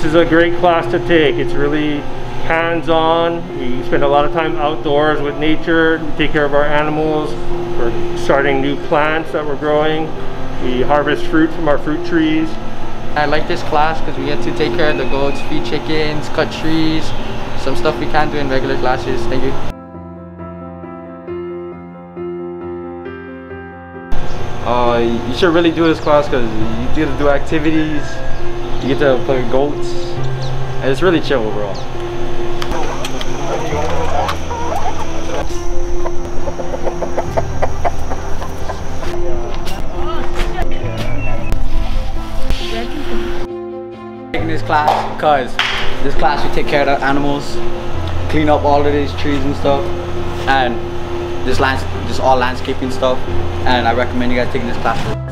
This is a great class to take. It's really hands-on. We spend a lot of time outdoors with nature, we take care of our animals. We're starting new plants that we're growing. We harvest fruit from our fruit trees. I like this class because we get to take care of the goats, feed chickens, cut trees, some stuff we can't do in regular classes. Thank you. Uh, you should really do this class because you get to do activities, you get to play with goats, and it's really chill overall. Taking this class because this class we take care of the animals, clean up all of these trees and stuff, and this this all landscaping stuff, and I recommend you guys taking this class.